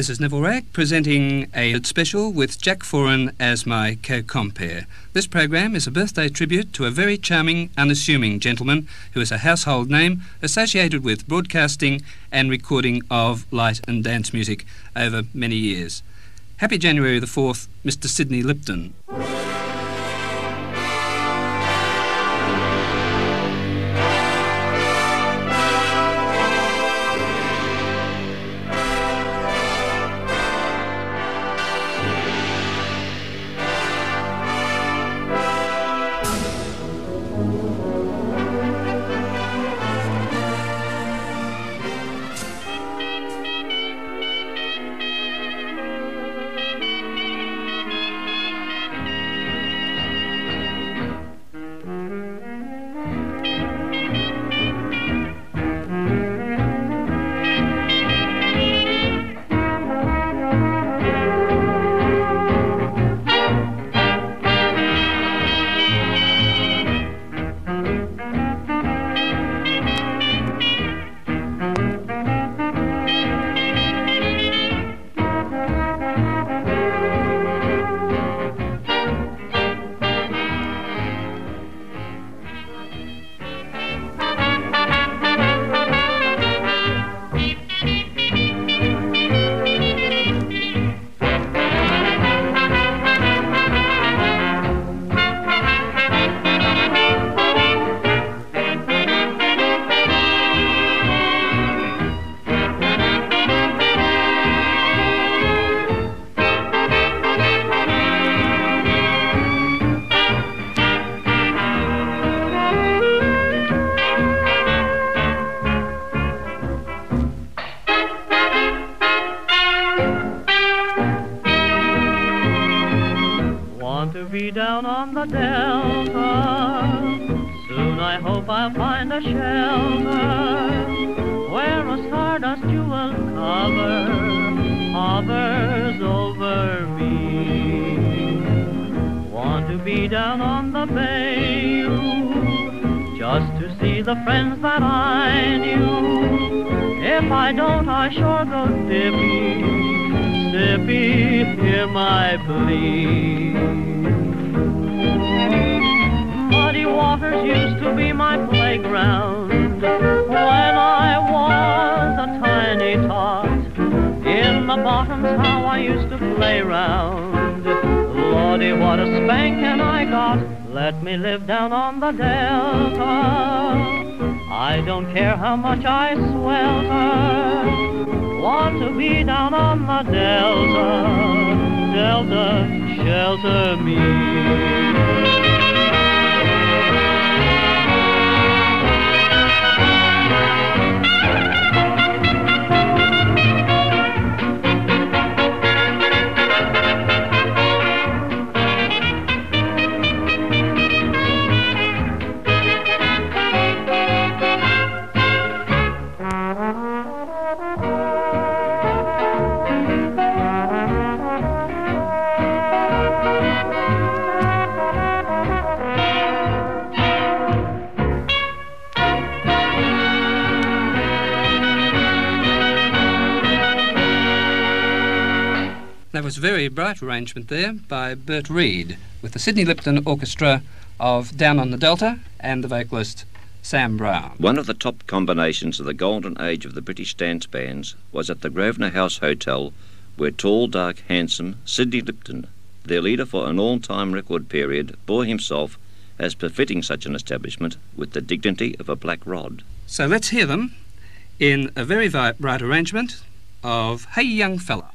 This is Neville Wragg presenting a special with Jack Foran as my co-compere. This program is a birthday tribute to a very charming, unassuming gentleman who is a household name associated with broadcasting and recording of light and dance music over many years. Happy January the 4th, Mr. Sydney Lipton. Shelter where a stardust jewel cover hovers over me. Want to be down on the bay just to see the friends that I knew. If I don't, I sure go dippy, dippy, hear my plea. Waters used to be my playground when I was a tiny tot. In the bottoms, how I used to play round. Lordy, what a spanking I got. Let me live down on the delta. I don't care how much I swelter. Want to be down on the delta. Delta, shelter me. Was a very bright arrangement there by Bert Reed with the Sydney Lipton Orchestra of Down on the Delta and the vocalist Sam Brown. One of the top combinations of the golden age of the British dance bands was at the Grosvenor House Hotel, where tall, dark, handsome Sydney Lipton, their leader for an all time record period, bore himself, as befitting such an establishment, with the dignity of a black rod. So let's hear them in a very bright arrangement of Hey Young Fella.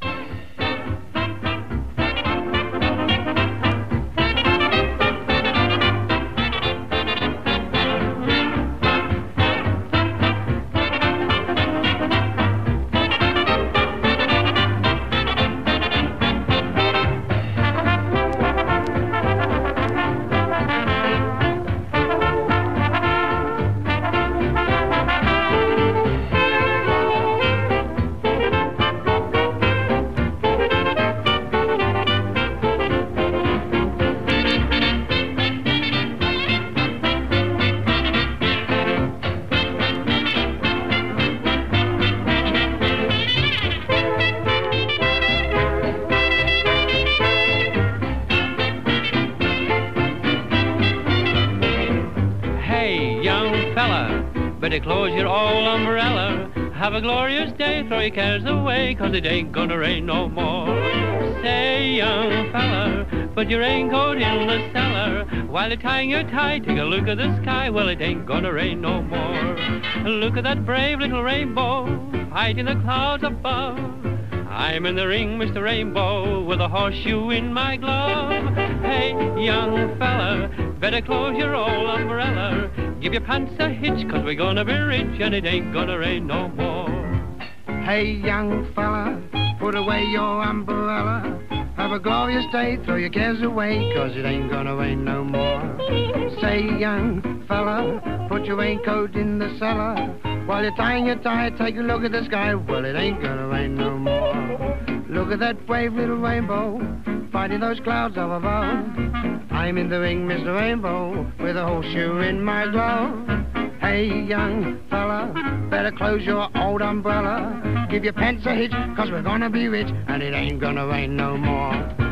Your cares away, cause it ain't gonna rain no more. Say, young fella, put your raincoat in the cellar. While you're tying your tie, take a look at the sky, well, it ain't gonna rain no more. Look at that brave little rainbow, fighting the clouds above. I'm in the ring, Mr. Rainbow, with a horseshoe in my glove. Hey, young fella, better close your old umbrella. Give your pants a hitch, cause we're gonna be rich and it ain't gonna rain no more. Hey, young fella, put away your umbrella. Have a glorious day, throw your cares away, cause it ain't gonna rain no more. Say, young fella, put your raincoat in the cellar. While you're tying your tie, take a look at the sky, well, it ain't gonna rain no more. Look at that brave little rainbow, fighting those clouds up above. I'm in the ring, Mr. Rainbow, with a horseshoe in my glove. Hey, young fella, better close your old umbrella. Give your pants a hitch, cause we're gonna be rich, and it ain't gonna rain no more.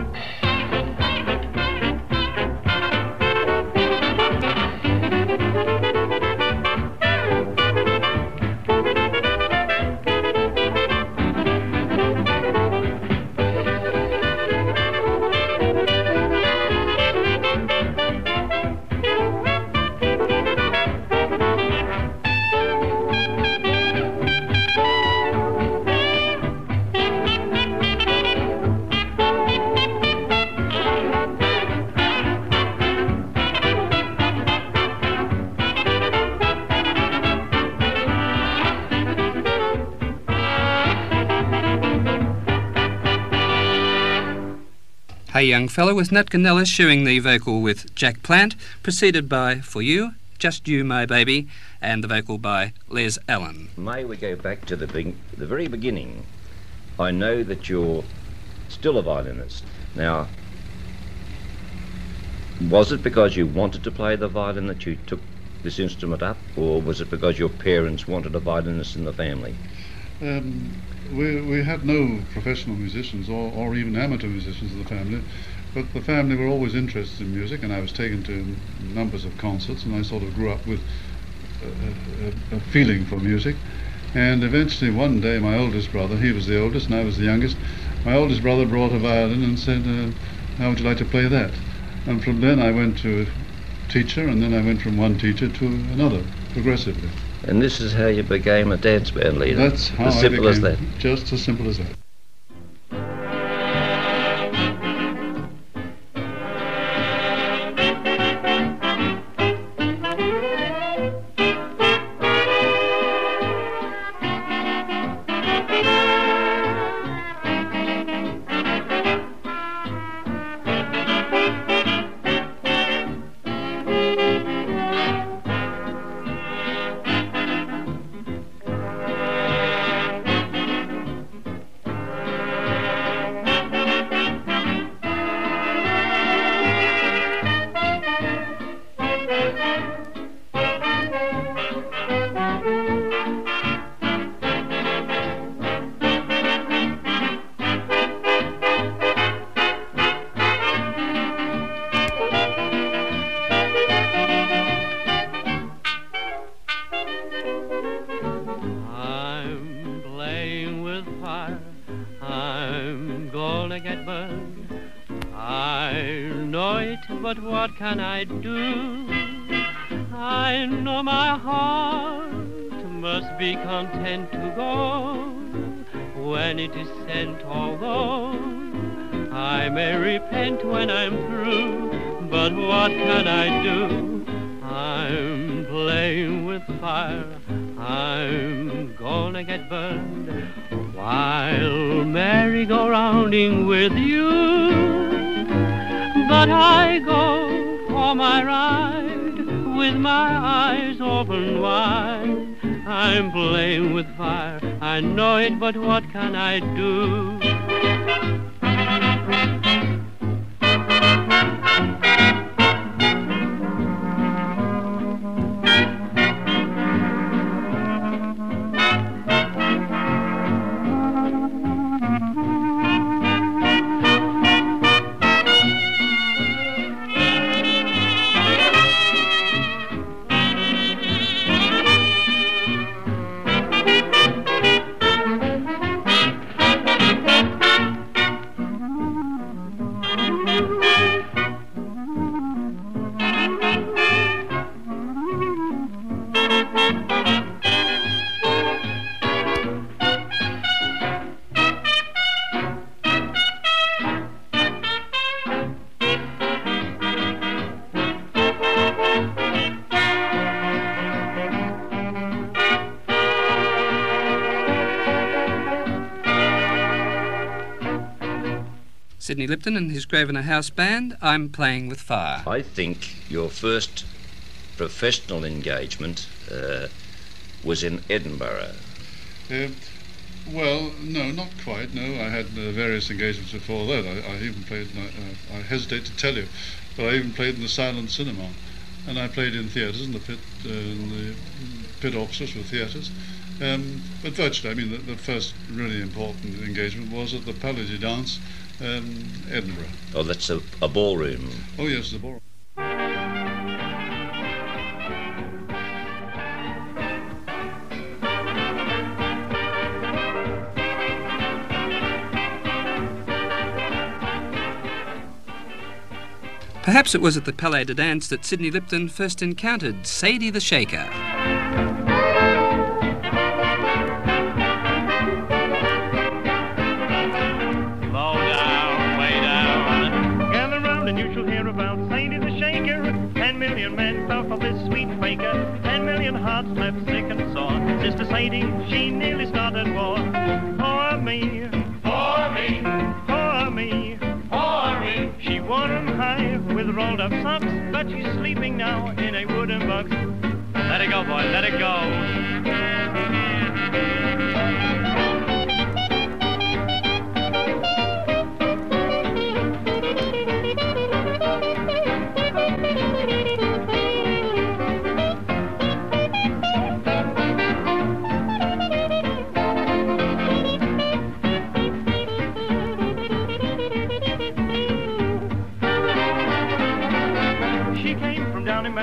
Young Fellow with Nat Gonella sharing the vocal with Jack Plant, preceded by For You, Just You My Baby, and the vocal by Les Allen. May we go back to the, be- the very beginning? I know that you're still a violinist. Now, was it because you wanted to play the violin that you took this instrument up, or was it because your parents wanted a violinist in the family? Um, we, we had no professional musicians or, or even amateur musicians in the family, but the family were always interested in music, and I was taken to numbers of concerts, and I sort of grew up with a, a, a feeling for music. And eventually, one day, my oldest brother, he was the oldest and I was the youngest, my oldest brother brought a violin and said, uh, How would you like to play that? And from then I went to a teacher, and then I went from one teacher to another, progressively. And this is how you became a dance band leader. That's how as I simple as that. became- Just as simple as that. Sydney Lipton and his Grosvenor House Band. I'm playing with fire. I think your first professional engagement uh, was in Edinburgh. Uh, well, no, not quite. No, I had uh, various engagements before that. I, I even played. Uh, I hesitate to tell you, but I even played in the silent cinema, and I played in theatres in the pit, uh, in the pit orchestras for theatres. Um, but virtually, I mean, the, the, first really important engagement was at the Palais de Danse, um, Edinburgh. Oh, that's a, a ballroom. Oh yes, the ballroom. Perhaps it was at the Palais de Danse that Sydney Lipton first encountered Sadie the Shaker. With rolled up socks, but she's sleeping now in a wooden box. Let it go, boy, let it go.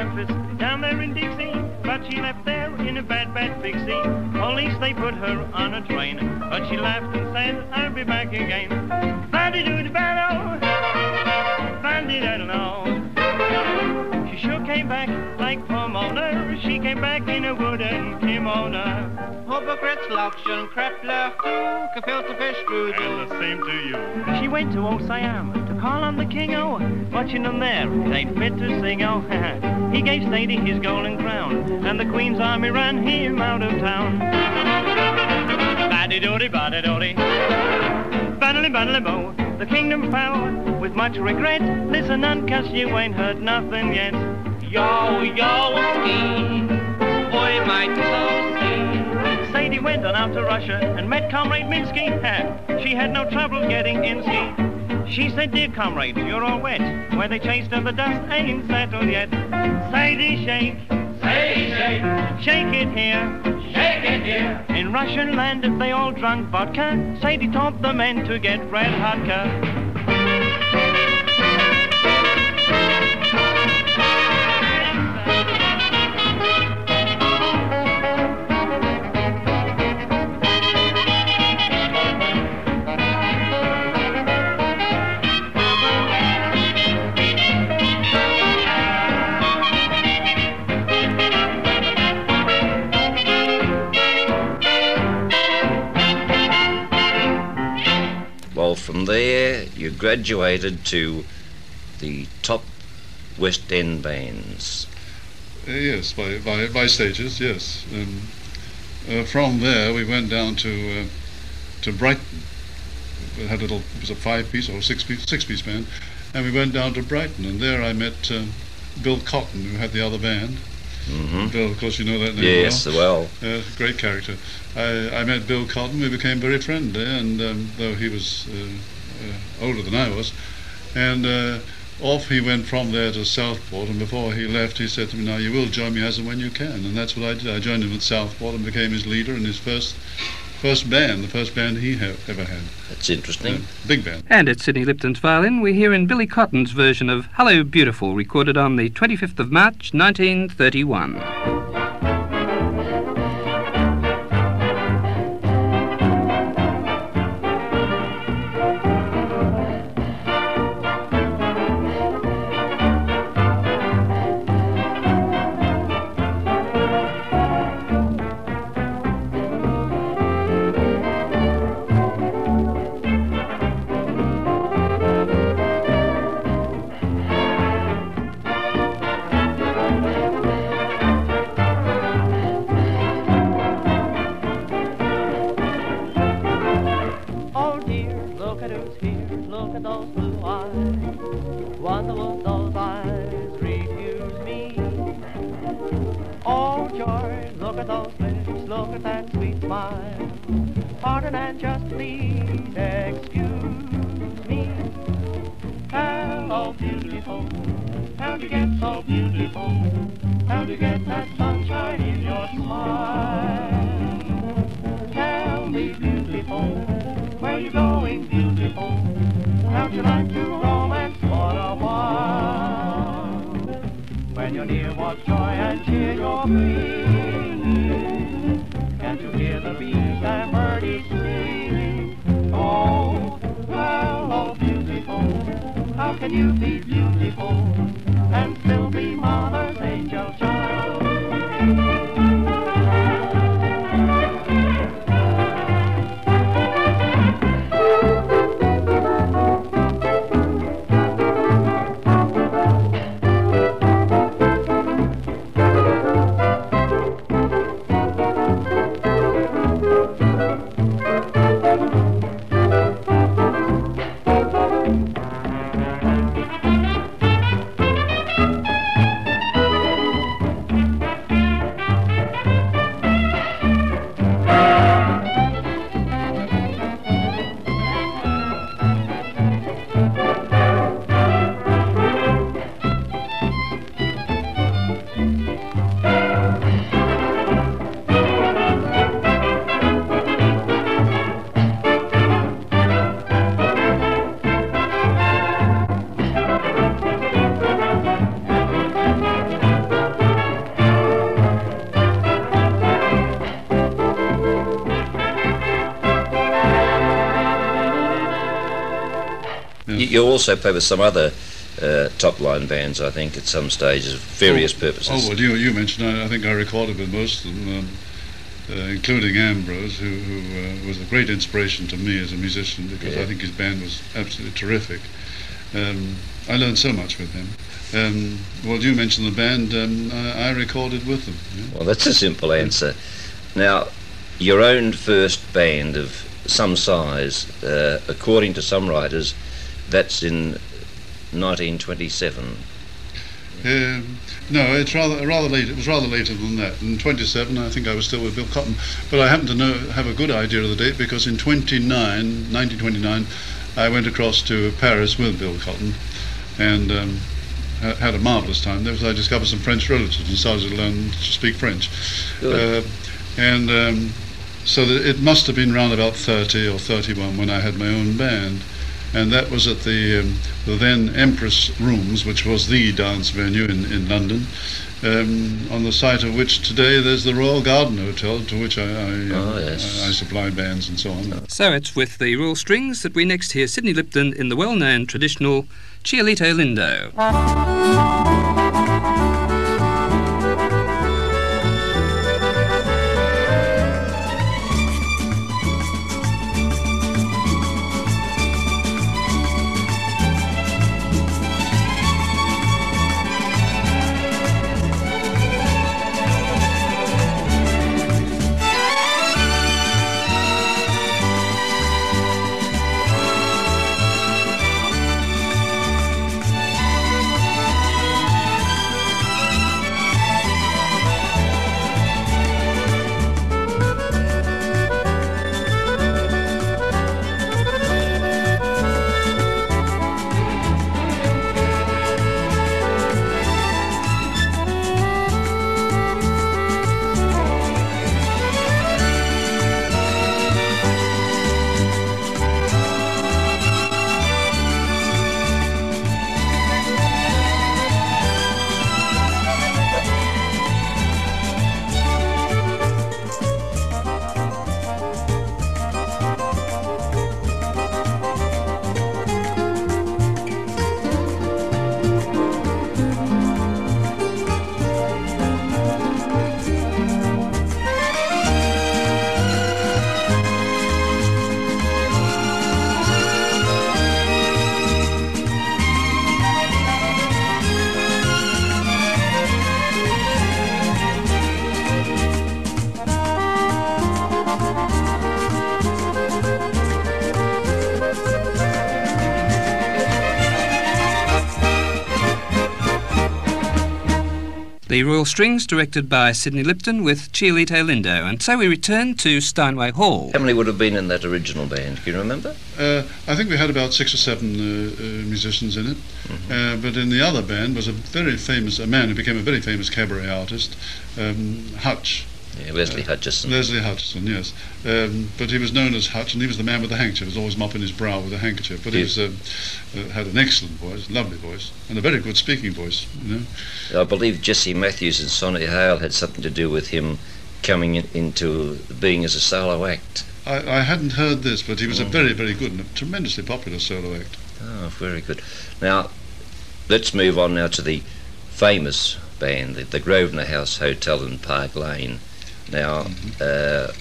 Memphis, down there in Dixie, but she left there in a bad, bad fixie. Police, they put her on a train, but she laughed and said, I'll be back again. Bandy doo the battle, bandy da know. She sure came back like Pomona, she came back in a wooden kimono. Hypocrites, Loction, Krepler, Du, Gefilte Fischstrudel. the fish through. And the same to you. She went to old Siam to call on the king, oh, watching him there, it ain't fit to sing, oh. he gave Sadie his golden crown, and the queen's army ran him out of town. Baddy-doody, baddy-doody, baddly-baddly-bo, the kingdom fell with much regret. Listen, none, cause you ain't heard nothing yet. Yo, yo, ski. Boy, my ski. Sadie went on out to Russia and met Comrade Minsky. she had no trouble getting in ski. She said, dear comrade, you're all wet. Where they chased her, the dust ain't settled yet. Sadie, shake, Say, shake, shake it here. shake it here. In Russian land, if they all drunk vodka. Sadie taught the men to get red vodka. You graduated to the top West End bands. Uh, yes, by, by, by stages, yes. Um, uh, from there, we went down to uh, to Brighton. We had a little, it was a five-piece or six-piece, six-piece band, and we went down to Brighton, and there I met um, Bill Cotton, who had the other band. hmm Bill, of course, you know that name Yes, well. well. Uh, great character. I, I met Bill Cotton. We became very friendly, and um, though he was uh, older than I was, and uh, off he went from there to Southport. And before he left, he said to me, "Now you will join me as and when you can." And that's what I did. I joined him at Southport and became his leader in his first first band, the first band he ha- ever had. That's interesting. Uh, big band. And at Sydney Lipton's violin, we hear in Billy Cotton's version of Hello Beautiful, recorded on the 25th of March, 1931. You get so beautiful? How'd you get that sunshine in your smile? Tell me, beautiful, where you going, beautiful? How'd you like to romance for a while? When you're near, what joy and cheer you're bringing. Can't you hear the bees and birdies singing? Oh, hello, oh, beautiful. How can you be beautiful You, also play with some other uh, top line bands, I think, at some stages, of various purposes. Oh, well, you, you mentioned, I, I think I recorded with most of them, um, uh, including Ambrose, who, who uh, was a great inspiration to me as a musician because Yeah. I think his band was absolutely terrific. Um, I learned so much with him. Um, well, you mentioned the band, um, I, I recorded with them. yeah. Well, that's a simple answer. Now, your own first band of some size, uh, according to some writers, that's in 1927. Um, no, it's rather rather late. It was rather later than that. In 27, I think I was still with Bill Cotton, but I happen to know have a good idea of the date because in 29, 1929, I went across to Paris with Bill Cotton, and um, ha- had a marvelous time. There was I discovered some French relatives and started to learn to speak French, uh, and um, so it must have been round about 30 or 31 when I had my own band and that was at the, um, the then Empress Rooms, which was the dance venue in, in London, um, on the site of which today there's the Royal Garden Hotel, to which I, I, uh, Oh, yes. I, I supply bands and so on. So it's with the Royal Strings that we next hear Sydney Lipton in the well known traditional Cielito Lindo. The Royal Strings, directed by Sydney Lipton with Cielito Lindo. And so we return to Steinway Hall. How many would have been in that original band? Can you remember? Uh, I think we had about six or seven uh, uh, musicians in it. Uh, but in the other band was a very famous, a man who became a very famous cabaret artist, um, Hutch. Yeah, Leslie Hutchinson. Leslie Hutchinson, yes. Um, but he was known as Hutch, and he was the man with the handkerchief. He was always mopping his brow with a handkerchief. But he was, um, uh, had an excellent voice, lovely voice, and a very good speaking voice. You know, I believe Jessie Matthews and Sonny Hale had something to do with him coming in, into being as a solo act. I, I hadn't heard this, but he was a Mm. very, very good and a tremendously popular solo act. Oh, very good. Now, let's move on now to the famous band, the, the Grosvenor House Hotel in Park Lane. Now, uh,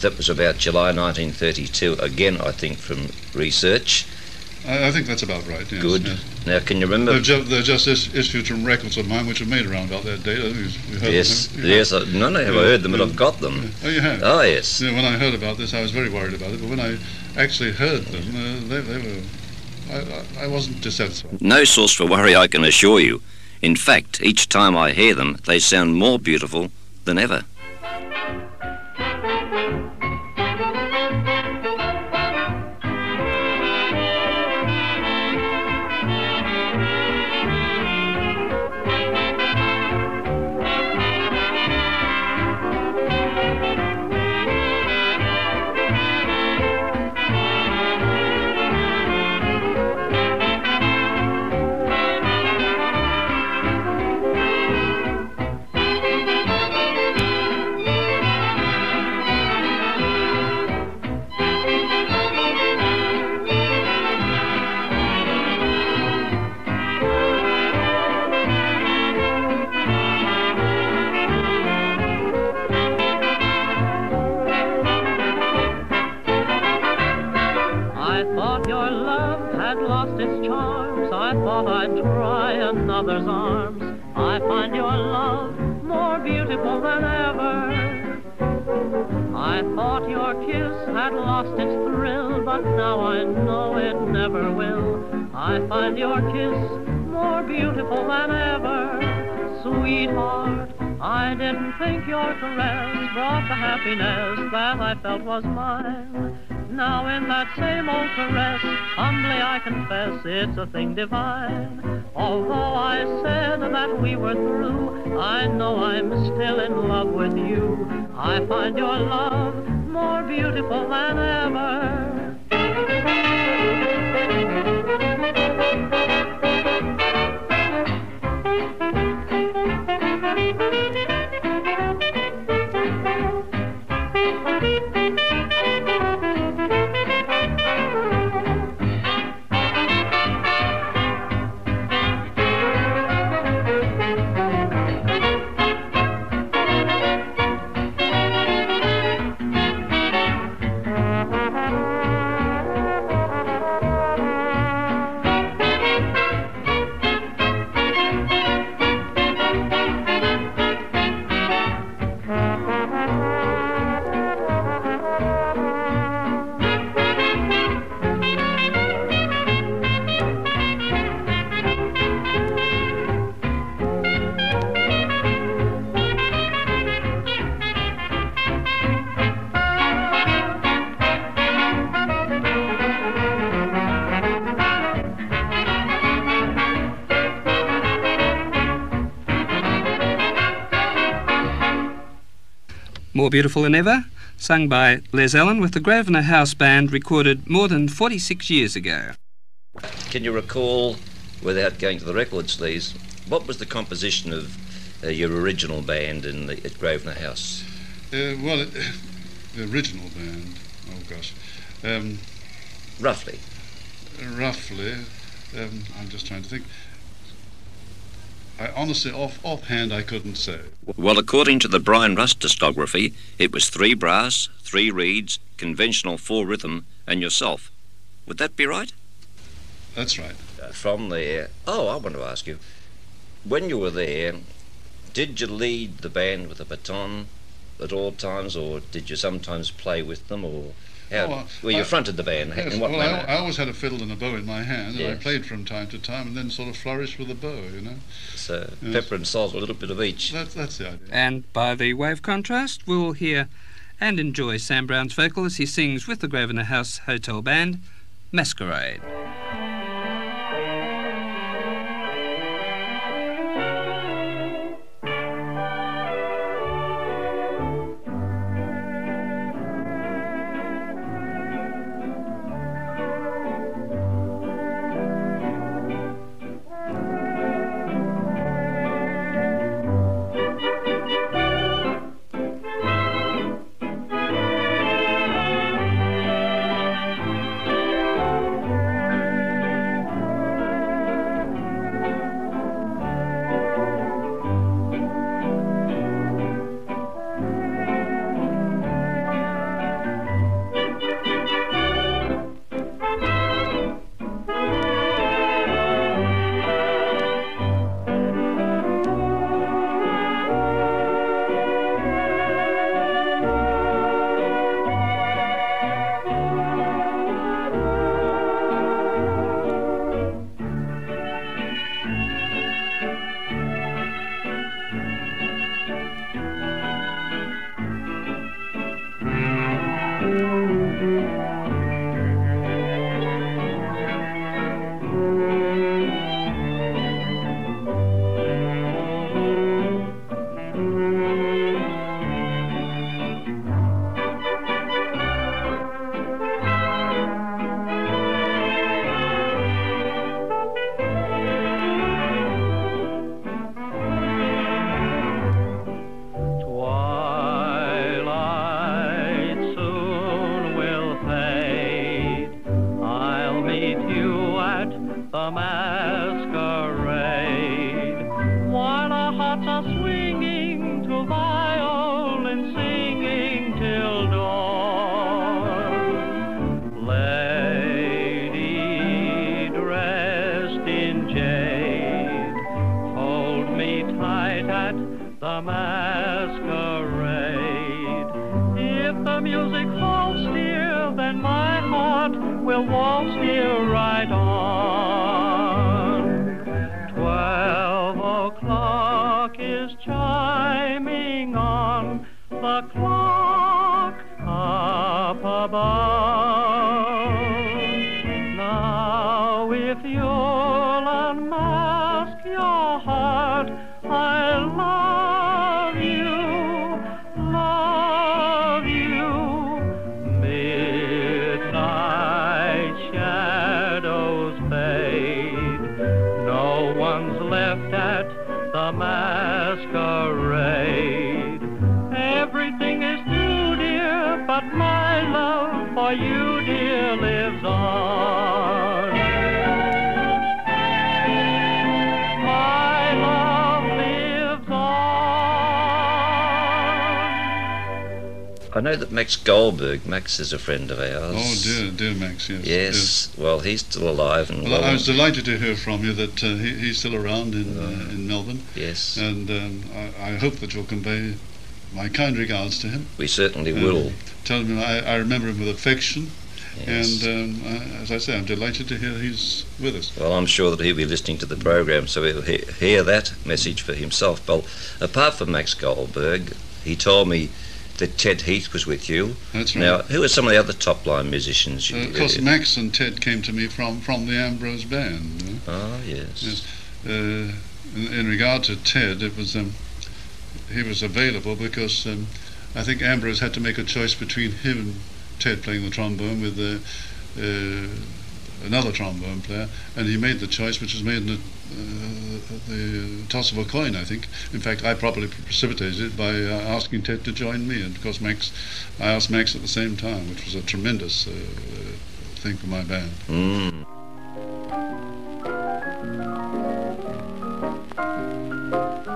that was about July 1932. Again, I think from research. I, I think that's about right. Yes, Good. yes. Now, can you remember? They've, ju- they've just is- issued some records of mine which were made around about that date. I think we- we heard Yes, them. Yes. I, none have I heard them, but I've got them. Oh, you have? Oh, yes. Yeah, when I heard about this, I was very worried about it. But when I actually heard them, uh, they, they were. I, I, I wasn't dissatisfied. No source for worry, I can assure you. In fact, each time I hear them, they sound more beautiful than ever. I than ever. I thought your kiss had lost its thrill, but now I know it never will. I find your kiss more beautiful than ever. Sweetheart, I didn't think your caress brought the happiness that I felt was mine. Now in that same old caress, humbly I confess it's a thing divine. Although I said that we were through, I know I'm still in love with you. I find your love more beautiful than ever. More Beautiful Than Ever, sung by Les Allen with the Grosvenor House Band, recorded more than 46 years ago. Can you recall, without going to the record sleeves, what was the composition of uh, your original band in the, at Grosvenor House? Uh, well, it, the original band, oh gosh, um, Roughly. roughly, um, I'm just trying to think. I honestly, off offhand, I couldn't say. Well, according to the Brian Rust discography, it was three brass, three reeds, conventional four rhythm, and yourself. Would that be right? That's right. Uh, from there, oh, I want to ask you, when you were there, did you lead the band with a baton at all times, or did you sometimes play with them, or How, Oh, well, you I- fronted the band. Yes, in what well, manner? I, I always had a fiddle and a bow in my hand, and I played from time to time, and then sort of flourished with a bow. You know, so yes. pepper and salt, a little bit of each. that's that's the idea. And by the wave contrast, we'll hear and enjoy Sam Brown's vocal as he sings with the Grosvenor House Hotel Band, Masquerade. Max Goldberg, Max is a friend of ours. Oh dear, dear Max, yes. Yes, well, he's still alive and Well, well. I was delighted to hear from you that uh, he, he's still around in uh, in Melbourne, yes, and um, I, I hope that you'll convey my kind regards to him. we certainly will. Tell him I, I remember him with affection, Yes. and um, I, as I say, I'm delighted to hear he's with us. Well, I'm sure that he'll be listening to the program, so he'll he- hear that message for himself. Well, apart from Max Goldberg, he told me that Ted Heath was with you. That's right. Now, who are some of the other top line musicians? Uh, of course, Max and Ted came to me from, from the Ambrose band. you know. Oh, yes. Yes. Uh, in, in regard to Ted, it was um, he was available because um, I think Ambrose had to make a choice between him and Ted playing the trombone with uh, uh, another trombone player, and he made the choice, which was made in the, uh, the toss of a coin, I think. In fact, I probably precipitated it by uh, asking Ted to join me, and of course, Max, I asked Max at the same time, which was a tremendous thing for my band. Mm. Thank you.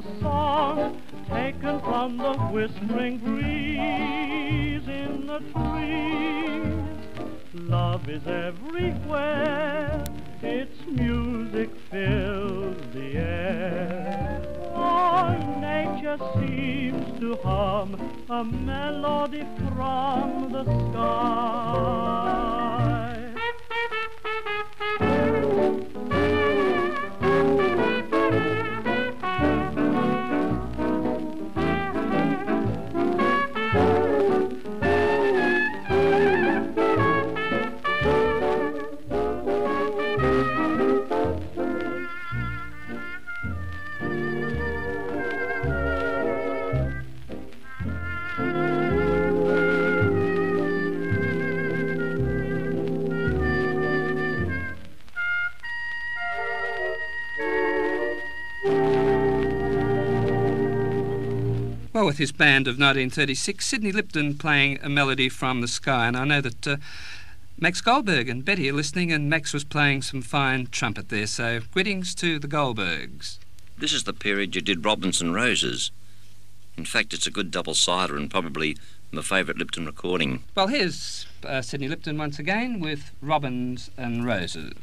Love song taken from the whispering breeze in the trees. Love is everywhere, its music fills the air. All nature seems to hum a melody from the sky. His band of 1936, Sydney Lipton playing a melody from the sky, and I know that uh, Max Goldberg and Betty are listening, and Max was playing some fine trumpet there. So, greetings to the Goldbergs. This is the period you did Robins and Roses. In fact, it's a good double sider and probably my favourite Lipton recording. Well, here's uh, Sydney Lipton once again with Robins and Roses.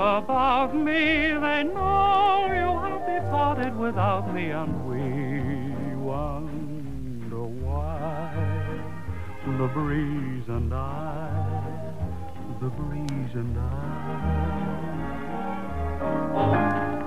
About me they know you have departed without me, and we wonder why. The breeze and I, the breeze and I.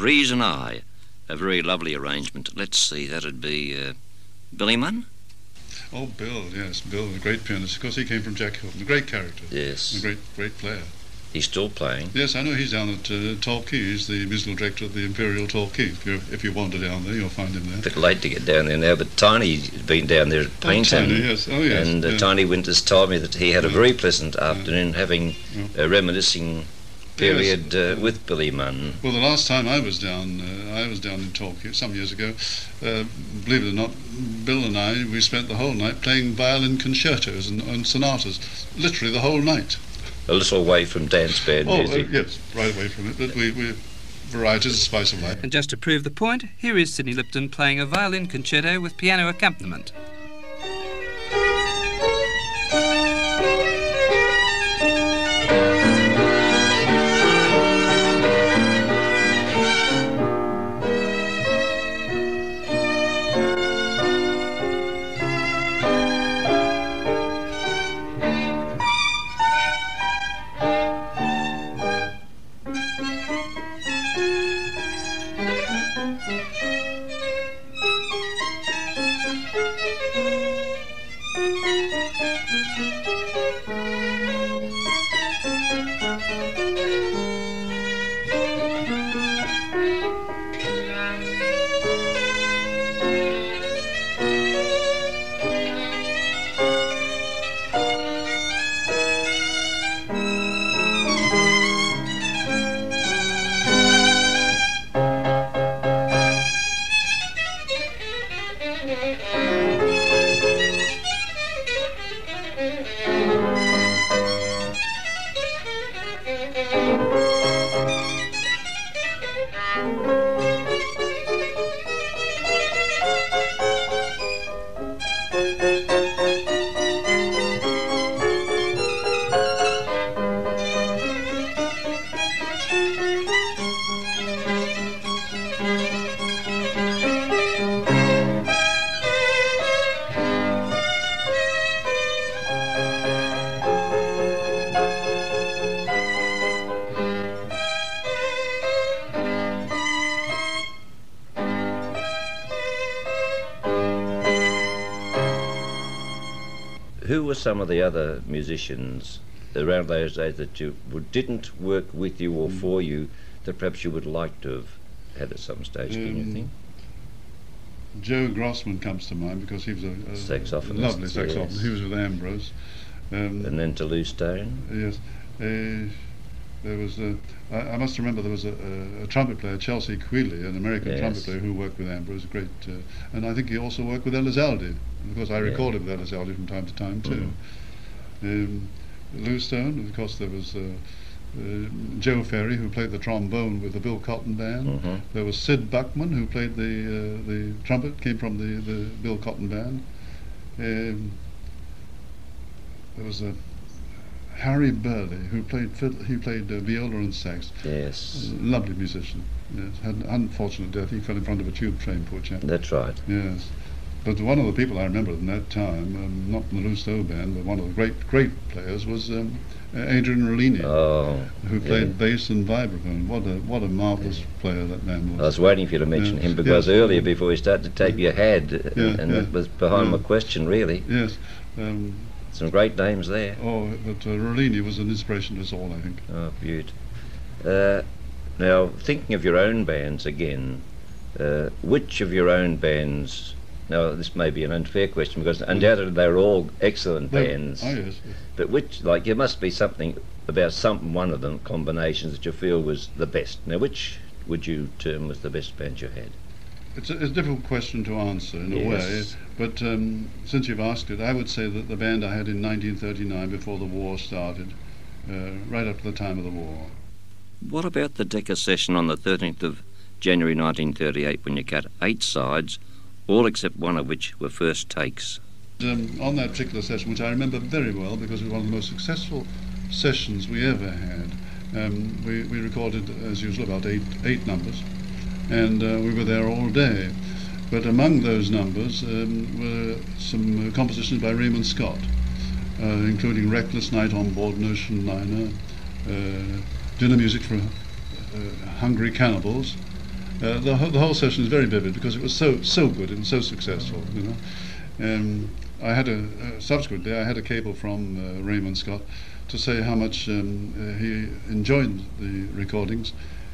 Breeze and I, a very lovely arrangement. Let's see, that'd be uh, Billy Munn? Oh, Bill, yes, Bill, the great pianist. Of course, he came from Jack Hylton, a great character, Yes. a great, great player. He's still playing. Yes, I know he's down at uh, Torquay. He's the musical director of the Imperial Torquay. If you if you wander down there, you'll find him there. A bit late to get down there now, but Tiny's been down there at Paignton. Tiny, yes. Oh, yes. And uh, yeah. Tiny Winters told me that he had a very pleasant afternoon having Yeah. a reminiscing period uh, with Billy Munn. Well, the last time I was down, uh, I was down in Torquay some years ago. Uh, believe it or not, Bill and I, we spent the whole night playing violin concertos and, and sonatas, literally the whole night. A little way from dance band Oh, uh, music. yes, right away from it. But we, we variety is the spice of life. And just to prove the point, here is Sydney Lipton playing a violin concerto with piano accompaniment. Some of the other musicians around those days that you didn't work with you or Mm. for you that perhaps you would like to have had at some stage, can you Um, think? Joe Crossman comes to mind because he was a, a Saxophonist, lovely saxophonist. yes. He was with Ambrose. Um, And then to Lew Stone? Yes. Uh, there was a, I, I must remember there was a, a, a trumpet player, Chelsea Quealey, an American Yes. trumpet player who worked with Ambrose, a great, uh, and I think he also worked with Elizalde. And of course, I Yeah. recorded with Elizalde from time to time too. Um, Lew Stone, of course, there was uh, uh, Joe Ferrie who played the trombone with the Bill Cotton Band. Mhm. There was Sid Buckman who played the uh, the trumpet, came from the, the Bill Cotton Band. um, there was a Harry Burley who played fiddle, he played uh, viola and sax. Yes, Lovely musician. Yes, had an unfortunate death. He fell in front of a tube train, poor chap. that's right. Yes. But one of the people I remember in that time, um, not from the Rousseau band, but one of the great, great players was um, Adrian Rollini, Oh, who played yeah. bass and vibraphone. What a what a marvelous player that man was. I was. waiting for you to mention Yes, him because yes. earlier, before we started to tape, you had, Yeah, and yeah. it was behind Yeah. my question, really. Yes. Um, Some great names there. oh, but uh, Rollini was an inspiration to us all, I think. Oh, beaut. Uh, now, thinking of your own bands again, uh, which of your own bands? Now, this may be an unfair question because undoubtedly they're all excellent They- bands. Oh, yes. But which, like, there must be something about some one of them combinations that you feel was the best. Now, which would you term was the best band you had? It's a, it's a difficult question to answer in a way, but um, since you've asked it, I would say that the band I had in 1939 before the war started, uh, right up to the time of the war. What about the Decca session on the 13th of January 1938 when you cut eight sides, all except one of which were first takes? Um, on that particular session, which I remember very well because it was one of the most successful sessions we ever had, um, we, we recorded, as usual, about eight, eight numbers, and uh, we were there all day. But among those numbers um, were some uh, compositions by Raymond Scott, uh, including Reckless Night on Board an Ocean Liner, dinner music for uh, Hungry Cannibals. Uh, the, whole- the whole session is very vivid because it was so so good and so successful. You know, um, I had a uh, subsequently I had a cable from uh, Raymond Scott to say how much um, uh, he enjoyed the recordings,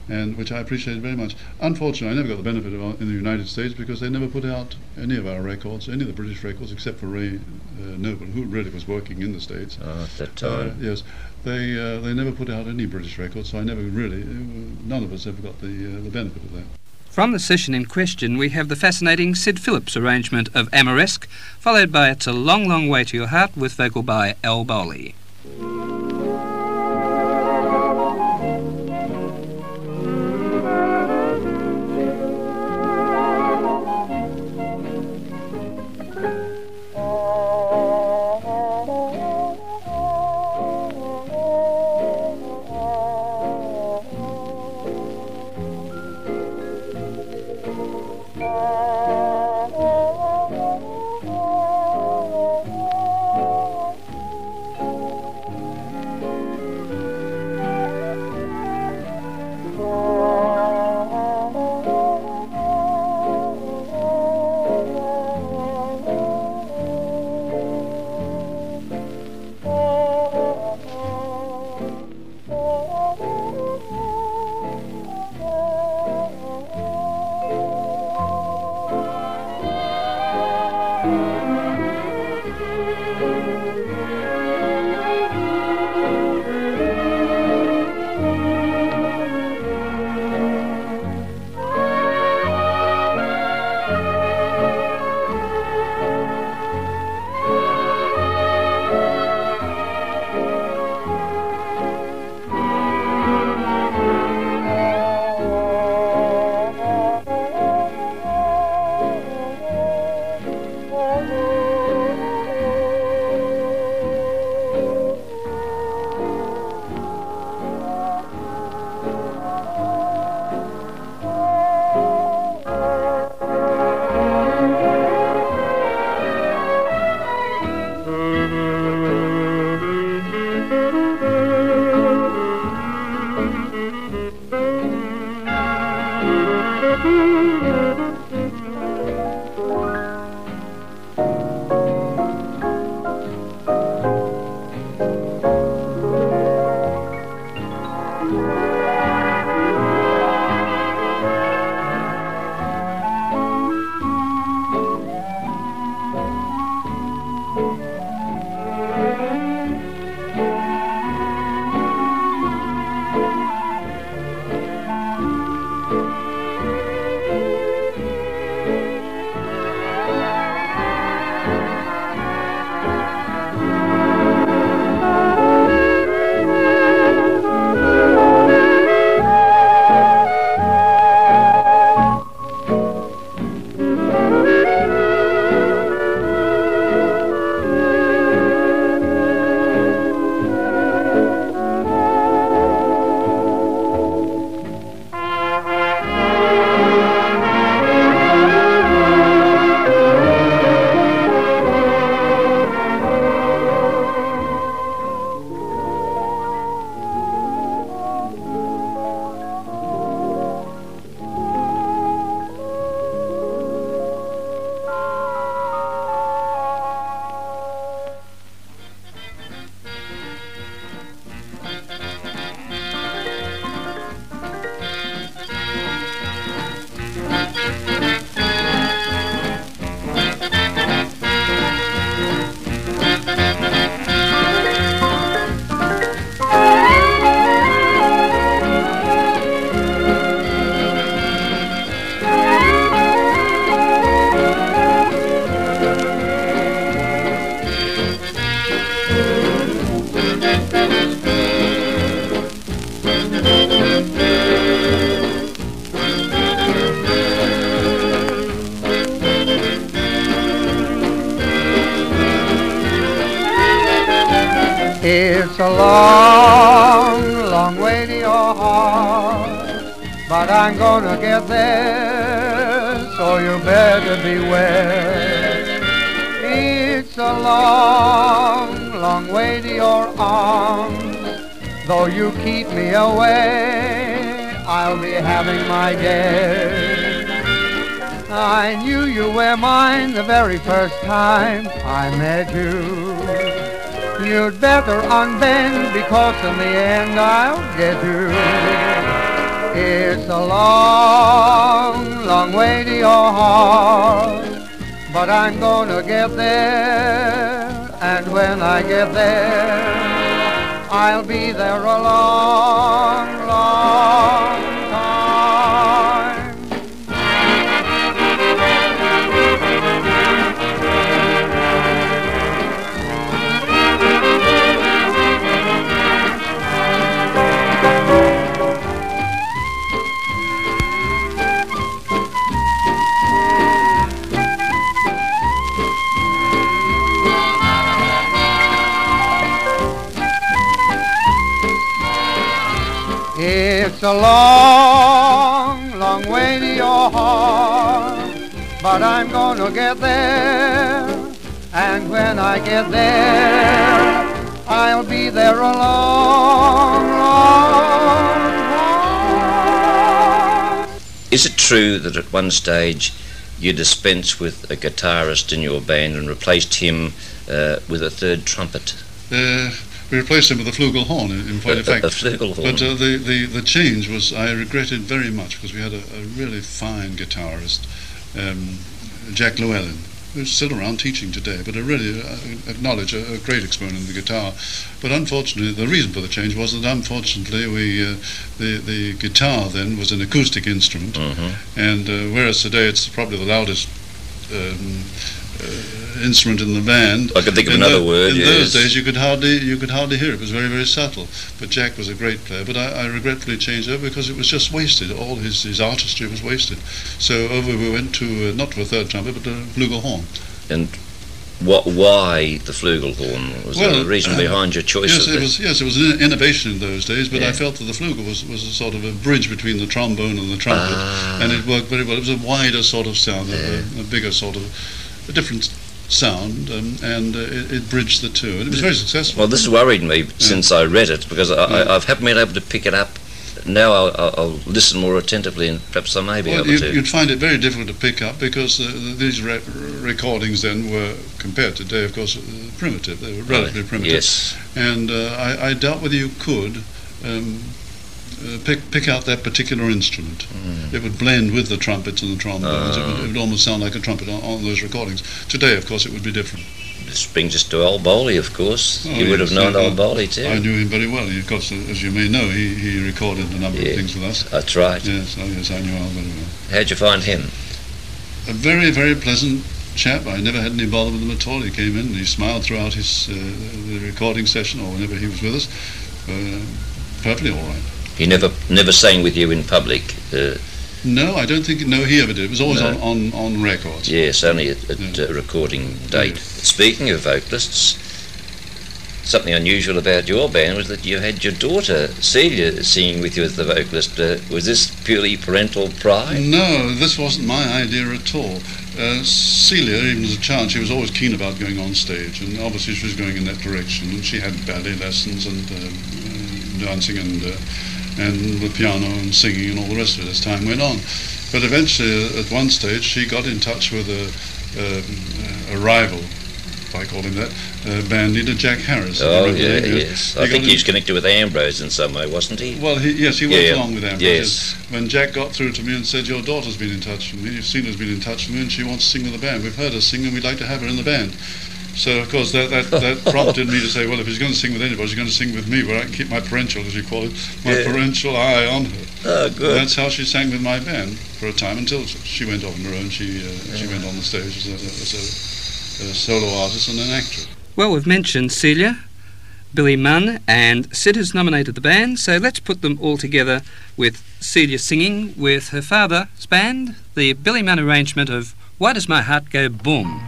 and which I appreciated very much. Unfortunately, I never got the benefit of it in the United States because they never put out any of our records, any of the British records, except for Ray uh, Noble, who really was working in the States. Oh, at that Uh, time. yes, they uh, they never put out any British records, so I never really, uh, none of us ever got the uh, the benefit of that. From the session in question, we have the fascinating Sid Phillips arrangement of Amoresque, followed by It's a Long, Long Way to Your Heart with vocal by Al Bowlly. Very first time I met you. You'd better unbend because in the end I'll get you. It's a long, long way to your heart, but I'm gonna get there. And when I get there, I'll be there a long, long It's a long, long way to your heart, but I'm gonna get there. And when I get there, I'll be there a long, long time. Is it true that at one stage you dispensed with a guitarist in your band and replaced him uh, with a third trumpet? Uh, we replaced him with a flugelhorn, in, in point of fact. a flugelhorn. But uh, the, the, the change was, I regretted very much because we had a, a really fine guitarist, um, Jack Llewellyn, who's still around teaching today, but I really uh, acknowledge a, a great exponent of the guitar. But unfortunately, the reason for the change was that unfortunately we, uh, the, the guitar then was an acoustic instrument, Mhm. and uh, whereas today it's probably the loudest um, uh, instrument in the band. I could think of in another tho- word, In yes. those days, you could hardly you could hardly hear it. It was very very subtle. But Jack was a great player. But I, I regretfully changed over because it was just wasted. All his, his artistry was wasted. So over we went to uh, not to a third trumpet, but a flugelhorn. And what? Why the flugelhorn? Was there a reason uh, behind your choice Yes, of it was. Yes, it was an innovation in those days. But Yeah. I felt that the flugel was, was a sort of a bridge between the trombone and the trumpet, Ah. and it worked very well. It was a wider sort of sound, a, a, a bigger sort of, a different sound, um, and uh, it, it bridged the two, and it was very successful. Well, this worried me since I read it because I, I, I've haven't been able to pick it up. Now I'll, I'll, I'll listen more attentively and perhaps I may be Well, able you'd, to. you'd find it very difficult to pick up because uh, these re- recordings then were, compared to today, of course, uh, primitive. They were relatively primitive. Yes. And uh, I, I doubt whether you could um, uh, pick pick out that particular instrument. Hmm. It would blend with the trumpets and the trombones. It, would, it would almost sound like a trumpet on, on those recordings. Today, of course, it would be different. This brings us to Al Bowlly, of course. Oh, you would have known uh, Old Bowlly too. I knew him very well. He, of course, uh, as you may know, he, he recorded a number Yeah. of things with us. That's right. Yes, oh, yes, I knew Al very well. How'd you find him? a very, very pleasant chap. I never had any bother with him at all. He came in and he smiled throughout his uh, the recording session or whenever he was with us. Uh, perfectly all right. He never never sang with you in public. Uh, No, I don't think. No, he ever did. It was always No. on, on, on records. yes, only at, at Yeah. uh, recording date. Yes. Speaking of vocalists, something unusual about your band was that you had your daughter Celia singing with you as the vocalist. Uh, was this purely parental pride? No, this wasn't my idea at all. Uh, Celia, even as a child, she was always keen about going on stage, and obviously she was going in that direction. And she had ballet lessons and um, uh, dancing and uh, and the piano and singing and all the rest of it as time went on. But eventually, uh, at one stage, she got in touch with a, um, a rival, if I call him that, uh, band leader Jack Harris. Oh, yeah, yes. He I think he was connected with Ambrose in some way, wasn't he? well, he, yes, he worked Yeah, along with Ambrose. yes. When Jack got through to me and said, "Your daughter's been in touch with me. Cena's been in touch with me, and she wants to sing with the band. We've heard her sing, and we'd like to have her in the band." So, of course, that, that, that prompted me to say, "Well, if he's going to sing with anybody, he's going to sing with me, where I can keep my parental, as you call it, my Yeah. parental eye on her." Oh, good. That's how she sang with my band for a time until she went off on her own. She uh, she went on the stage as a, as a, a solo artist and an actress. Well, we've mentioned Celia, Billy Munn, and Sid has nominated the band, so let's put them all together with Celia singing with her father's band, the Billy Munn arrangement of Why Does My Heart Go Boom?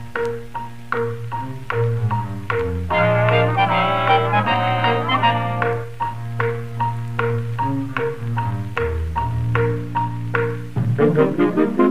Boom,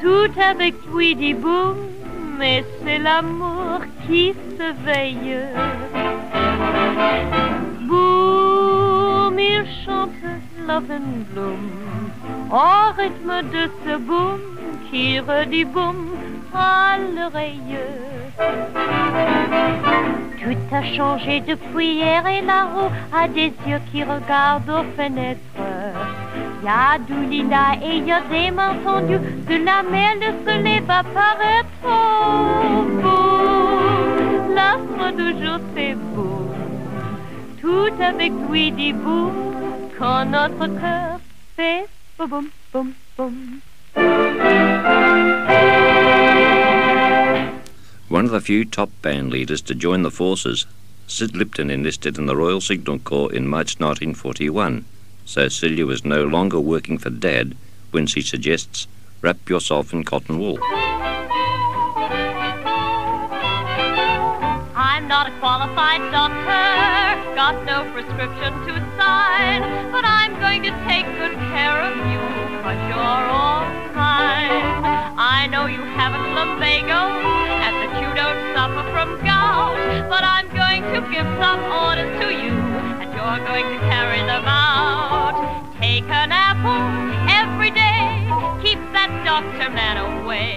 tout avec dit boum, mais c'est l'amour qui se veille. Boum, il chante Love and Bloom, au rythme de ce boum qui redit boum à l'oreille. Tout a changé depuis hier et là-haut a des yeux qui regardent aux fenêtres. De la mer paraître. Oh, boum, l'astre du jour c'est boum. Tout avec lui dit quand notre cœur fait boum, boum, boum. One of the few top band leaders to join the forces, Sid Lipton enlisted in the Royal Signal Corps in March 1941, so Celia was no longer working for Dad when she suggests wrap yourself in cotton wool. I'm not a qualified doctor, got no prescription to sign, but I'm going to take good care of you, cause you're all mine. I know you haven't lumbago, and that you don't suffer from gout, but I'm going to give some orders to you, you're going to carry them out. Take an apple every day, keep that doctor man away.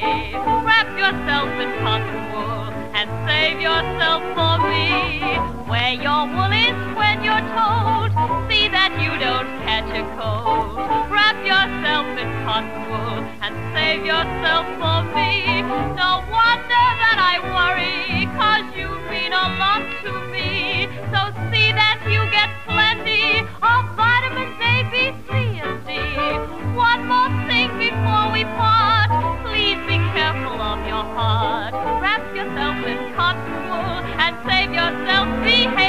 Wrap yourself in cotton wool and save yourself for me. Wear your woolies when you're told. See that you don't catch a cold. Wrap yourself in cotton wool and save yourself for me. No wonder that I worry, cause you lot to me. So see that you get plenty of vitamins A, B, C, and D. One more thing before we part. Please be careful of your heart. Wrap yourself in cotton wool and save yourself, behave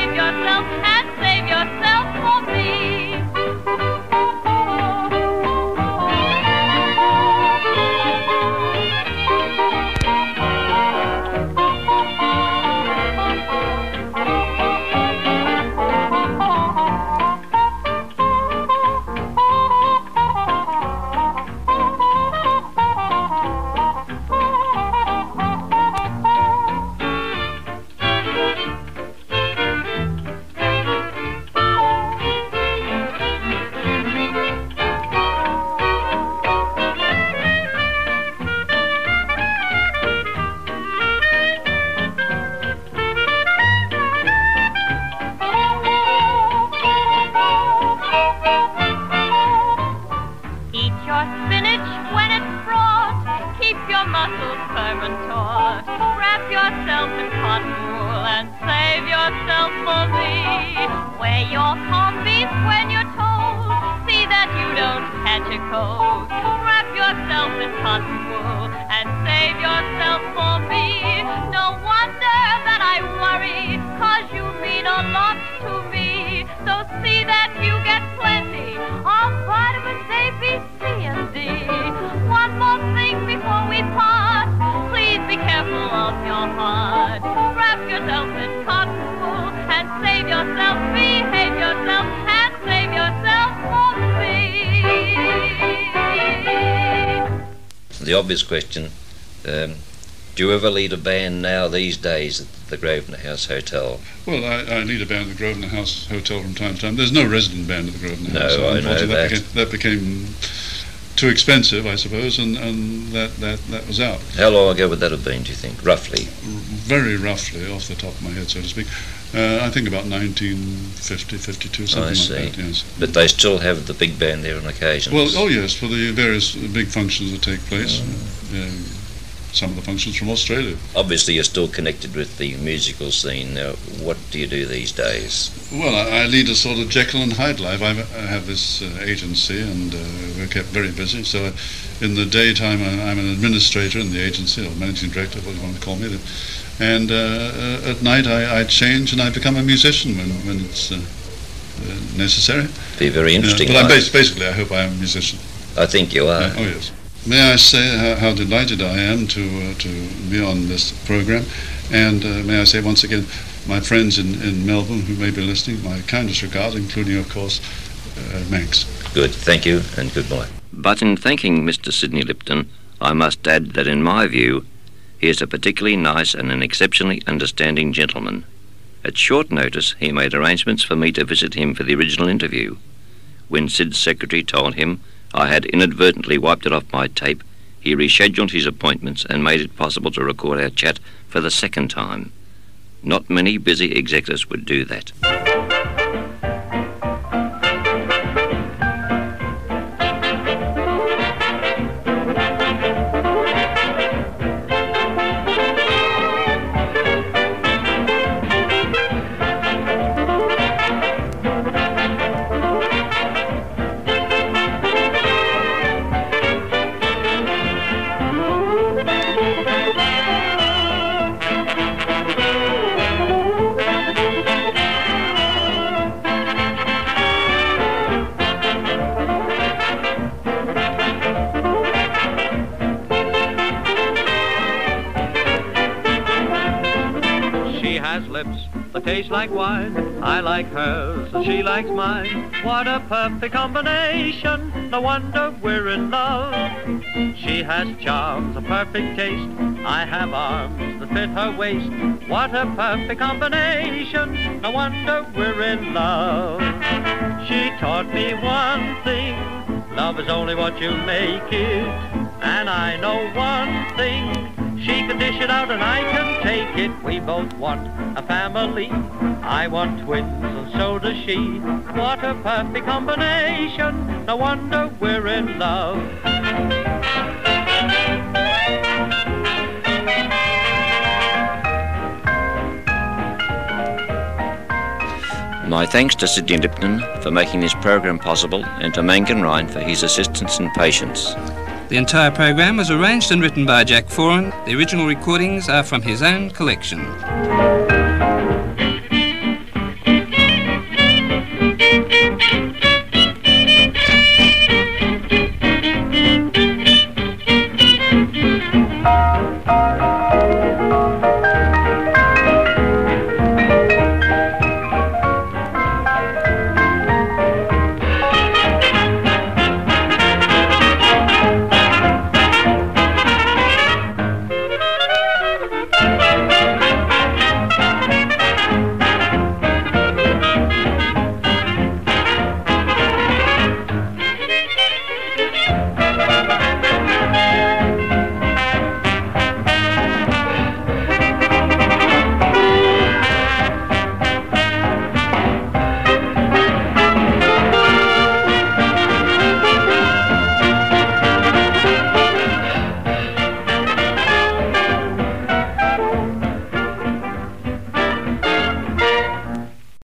question um, do you ever lead a band now these days at the Grosvenor House Hotel? Well, I, I lead a band at the Grosvenor House Hotel from time to time. There's no resident band at the Grosvenor No, House. I know Unfortunately, that. Became, that became too expensive, I suppose, and, and that, that, that was out. How long ago would that have been, do you think, roughly? Very roughly, off the top of my head, so to speak. Uh, I think about 1950, 52, something I like see. that, yes. But they still have the big band there on occasion. Well, oh yes, for the various big functions that take place. Mm. Uh, some of the functions from Australia. Obviously, you're still connected with the musical scene. Now, what do you do these days? Well, I, I lead a sort of Jekyll and Hyde life. I've, I have this uh, agency, and uh, we're kept very busy. So, uh, in the daytime, I- I'm an administrator in the agency, or managing director, what you want to call me. And uh, uh, at night, I, I change and I become a musician when, when it's uh, uh, necessary. Be very Yeah, interesting. but I'm bas- basically, I hope I am a musician. I think you are. Uh, oh yes. May I say how, how delighted I am to uh, to be on this program, and uh, may I say once again, my friends in, in Melbourne who may be listening, my kindest regards, including of course uh, Manx. Good. Thank you, and goodbye. But in thanking Mr. Sydney Lipton, I must add that in my view, he is a particularly nice and an exceptionally understanding gentleman. At short notice, he made arrangements for me to visit him for the original interview. When Sid's secretary told him I had inadvertently wiped it off my tape, he rescheduled his appointments and made it possible to record our chat for the second time. Not many busy executives would do that. That taste like wine. I like hers, and she likes mine. What a perfect combination. No wonder we're in love. She has charms, a perfect taste. I have arms that fit her waist. What a perfect combination. No wonder we're in love. She taught me one thing. Love is only what you make it. And I know one thing. She can dish it out and I can take it. We both want a family. I want twins and so does she. What a perfect combination. No wonder we're in love. My thanks to Sydney Lipton for making this program possible and to Mangan Ryan for his assistance and patience. The entire program was arranged and written by Jack Foran. The original recordings are from his own collection.